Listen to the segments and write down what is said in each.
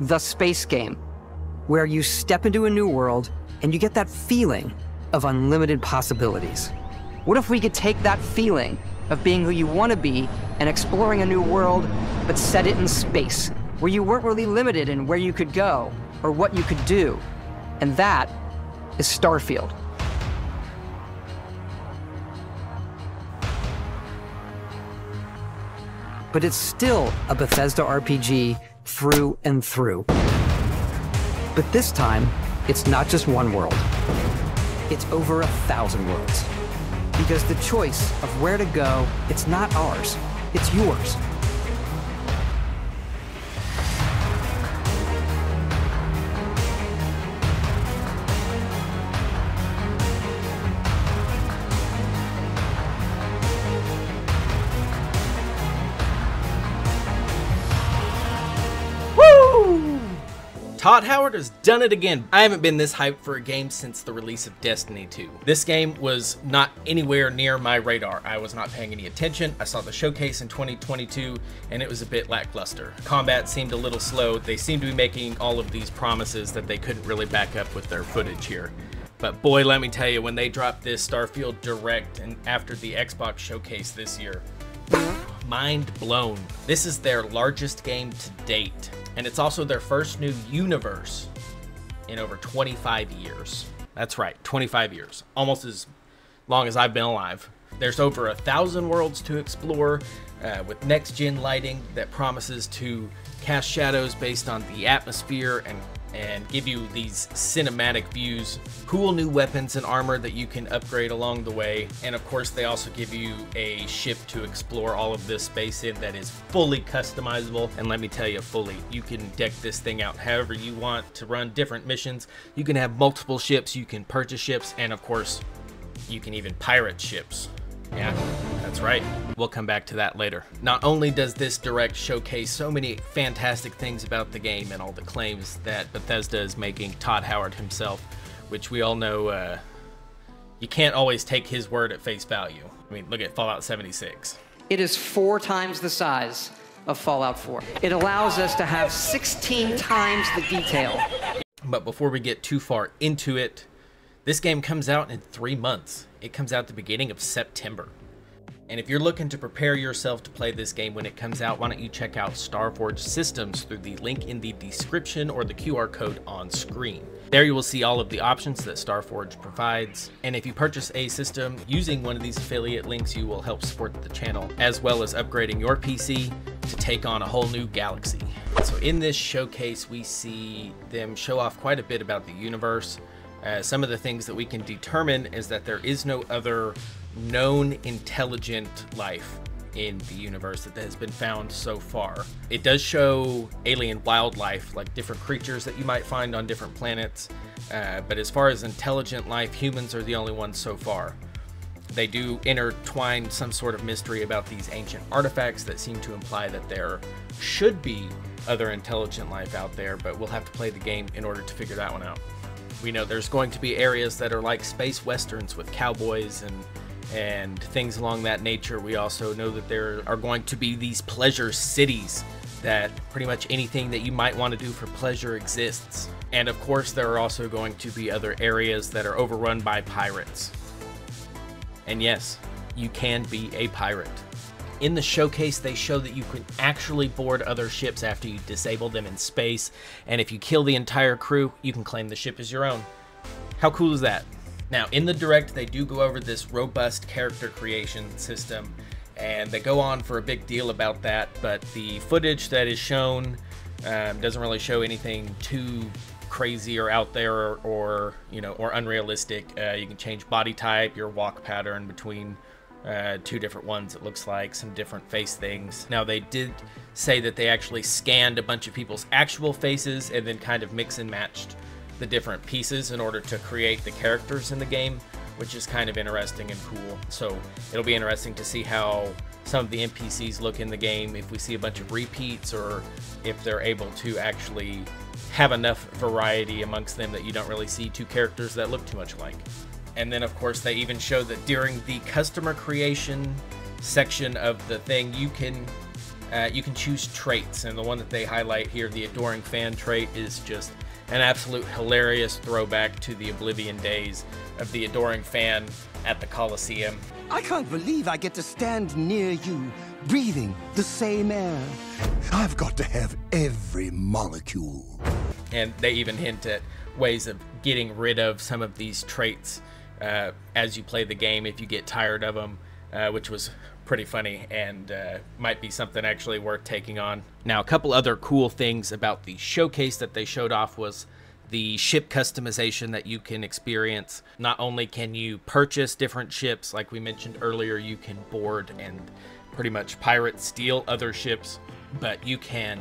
the space game, where you step into a new world and you get that feeling of unlimited possibilities. What if we could take that feeling of being who you want to be and exploring a new world, but set it in space, where you weren't really limited in where you could go or what you could do? And that is Starfield. But it's still a Bethesda RPG through and through. But this time, it's not just one world. It's over a thousand worlds. Because the choice of where to go, it's not ours, it's yours. Todd Howard has done it again. I haven't been this hyped for a game since the release of Destiny 2. This game was not anywhere near my radar. I was not paying any attention. I saw the showcase in 2022 and it was a bit lackluster. Combat seemed a little slow. They seemed to be making all of these promises that they couldn't really back up with their footage here. But boy, let me tell you, when they dropped this Starfield Direct and after the Xbox showcase this year, mind blown. This is their largest game to date and it's also their first new universe in over 25 years. That's right, 25 years, almost as long as I've been alive. There's over a thousand worlds to explore uh, with next gen lighting that promises to cast shadows based on the atmosphere and and give you these cinematic views, cool new weapons and armor that you can upgrade along the way, and of course they also give you a ship to explore all of this space in that is fully customizable, and let me tell you fully, you can deck this thing out however you want to run different missions, you can have multiple ships, you can purchase ships, and of course, you can even pirate ships. Yeah, that's right. We'll come back to that later. Not only does this direct showcase so many fantastic things about the game and all the claims that Bethesda is making, Todd Howard himself, which we all know uh, you can't always take his word at face value. I mean, look at Fallout 76. It is four times the size of Fallout 4. It allows us to have 16 times the detail. But before we get too far into it, this game comes out in three months. It comes out the beginning of September. And if you're looking to prepare yourself to play this game when it comes out, why don't you check out Starforge Systems through the link in the description or the QR code on screen. There you will see all of the options that Starforge provides. And if you purchase a system using one of these affiliate links, you will help support the channel, as well as upgrading your PC to take on a whole new galaxy. So in this showcase, we see them show off quite a bit about the universe, uh, some of the things that we can determine is that there is no other known intelligent life in the universe that has been found so far. It does show alien wildlife, like different creatures that you might find on different planets, uh, but as far as intelligent life, humans are the only ones so far. They do intertwine some sort of mystery about these ancient artifacts that seem to imply that there should be other intelligent life out there, but we'll have to play the game in order to figure that one out. We know there's going to be areas that are like space westerns with cowboys and and things along that nature. We also know that there are going to be these pleasure cities that pretty much anything that you might want to do for pleasure exists. And of course, there are also going to be other areas that are overrun by pirates. And yes, you can be a pirate. In the showcase, they show that you can actually board other ships after you disable them in space, and if you kill the entire crew, you can claim the ship as your own. How cool is that? Now, in the direct, they do go over this robust character creation system, and they go on for a big deal about that, but the footage that is shown um, doesn't really show anything too crazy or out there or, or you know or unrealistic. Uh, you can change body type, your walk pattern between uh, two different ones, it looks like, some different face things. Now, they did say that they actually scanned a bunch of people's actual faces and then kind of mix and matched the different pieces in order to create the characters in the game, which is kind of interesting and cool. So, it'll be interesting to see how some of the NPCs look in the game, if we see a bunch of repeats, or if they're able to actually have enough variety amongst them that you don't really see two characters that look too much alike. And then, of course, they even show that during the customer creation section of the thing, you can uh, you can choose traits, and the one that they highlight here, the adoring fan trait, is just an absolute hilarious throwback to the Oblivion days of the adoring fan at the Coliseum. I can't believe I get to stand near you, breathing the same air. I've got to have every molecule. And they even hint at ways of getting rid of some of these traits uh, as you play the game if you get tired of them, uh, which was pretty funny and uh, might be something actually worth taking on. Now, a couple other cool things about the showcase that they showed off was the ship customization that you can experience. Not only can you purchase different ships, like we mentioned earlier, you can board and pretty much pirate steal other ships, but you can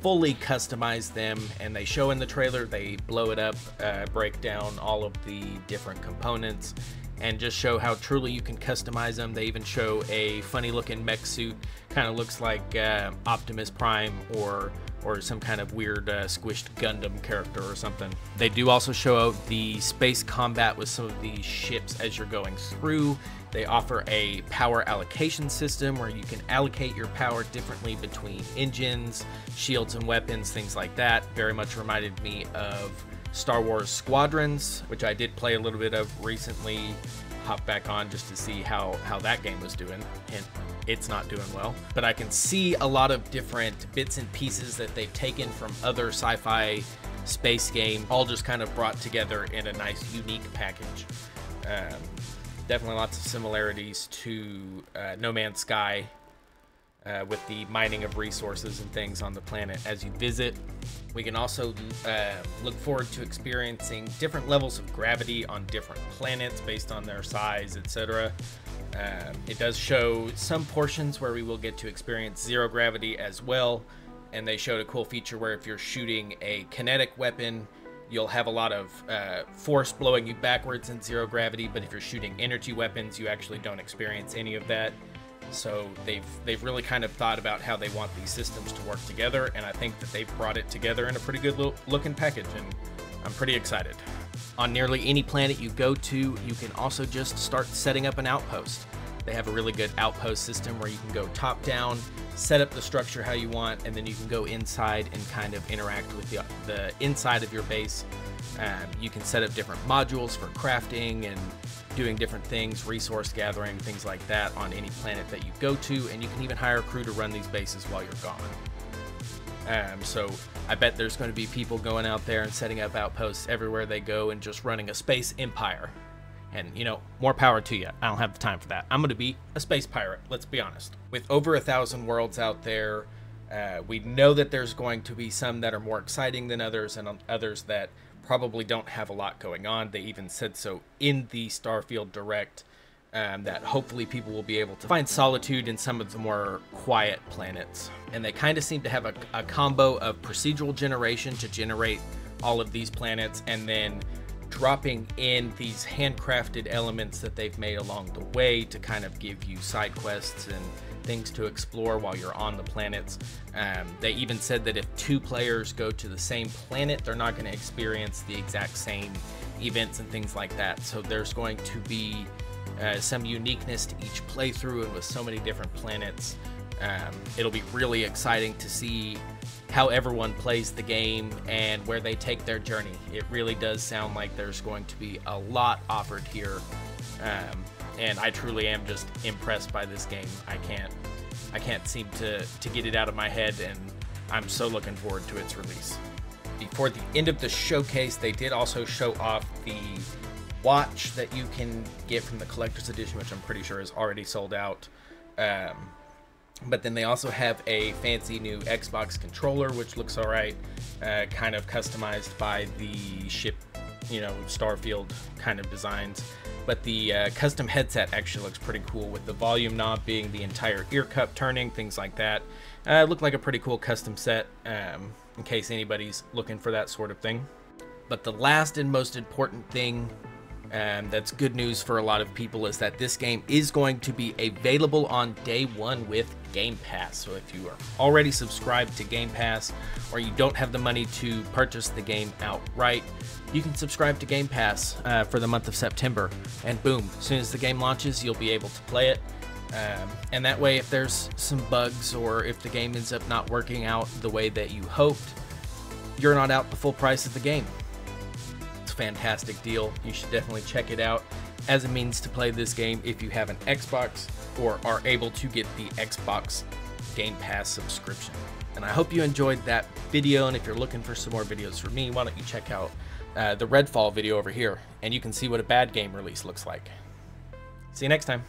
fully customize them and they show in the trailer they blow it up uh, break down all of the different components and just show how truly you can customize them. They even show a funny looking mech suit, kind of looks like uh, Optimus Prime or or some kind of weird uh, squished Gundam character or something. They do also show out the space combat with some of these ships as you're going through. They offer a power allocation system where you can allocate your power differently between engines, shields, and weapons, things like that. Very much reminded me of Star Wars Squadrons, which I did play a little bit of recently. Hop back on just to see how how that game was doing. And it's not doing well, but I can see a lot of different bits and pieces that they've taken from other sci-fi space game, all just kind of brought together in a nice, unique package. Um, definitely lots of similarities to uh, No Man's Sky uh, with the mining of resources and things on the planet as you visit. We can also uh, look forward to experiencing different levels of gravity on different planets based on their size, etc. Um, it does show some portions where we will get to experience zero gravity as well, and they showed a cool feature where if you're shooting a kinetic weapon, you'll have a lot of uh, force blowing you backwards in zero gravity, but if you're shooting energy weapons, you actually don't experience any of that. So they've they've really kind of thought about how they want these systems to work together, and I think that they've brought it together in a pretty good lo- looking package, and I'm pretty excited. On nearly any planet you go to, you can also just start setting up an outpost. They have a really good outpost system where you can go top down, set up the structure how you want, and then you can go inside and kind of interact with the, the inside of your base. Um, you can set up different modules for crafting and doing different things, resource gathering, things like that on any planet that you go to, and you can even hire a crew to run these bases while you're gone. Um, so I bet there's going to be people going out there and setting up outposts everywhere they go and just running a space empire. And, you know, more power to you. I don't have the time for that. I'm going to be a space pirate, let's be honest. With over a thousand worlds out there, uh, we know that there's going to be some that are more exciting than others and others that probably don't have a lot going on. They even said so in the Starfield Direct um, that hopefully people will be able to find solitude in some of the more quiet planets. And they kind of seem to have a, a combo of procedural generation to generate all of these planets and then dropping in these handcrafted elements that they've made along the way to kind of give you side quests and things to explore while you're on the planets. Um, they even said that if two players go to the same planet, they're not going to experience the exact same events and things like that. So there's going to be uh, some uniqueness to each playthrough, and with so many different planets, um, it'll be really exciting to see how everyone plays the game and where they take their journey. It really does sound like there's going to be a lot offered here. Um, and I truly am just impressed by this game. I can't I can't seem to to get it out of my head and I'm so looking forward to its release. Before the end of the showcase, they did also show off the watch that you can get from the collector's edition, which I'm pretty sure is already sold out. Um, but then they also have a fancy new Xbox controller, which looks alright, uh, kind of customized by the ship, you know, Starfield kind of designs. But the uh, custom headset actually looks pretty cool with the volume knob being the entire ear cup turning, things like that. Uh, looked like a pretty cool custom set um, in case anybody's looking for that sort of thing. But the last and most important thing and that's good news for a lot of people is that this game is going to be available on day one with Game Pass. So if you are already subscribed to Game Pass or you don't have the money to purchase the game outright, you can subscribe to Game Pass uh, for the month of September. And boom, as soon as the game launches, you'll be able to play it. Um, and that way, if there's some bugs or if the game ends up not working out the way that you hoped, you're not out the full price of the game. Fantastic deal. You should definitely check it out as a means to play this game if you have an Xbox or are able to get the Xbox Game Pass subscription. And I hope you enjoyed that video. And if you're looking for some more videos from me, why don't you check out uh, the Redfall video over here and you can see what a bad game release looks like. See you next time.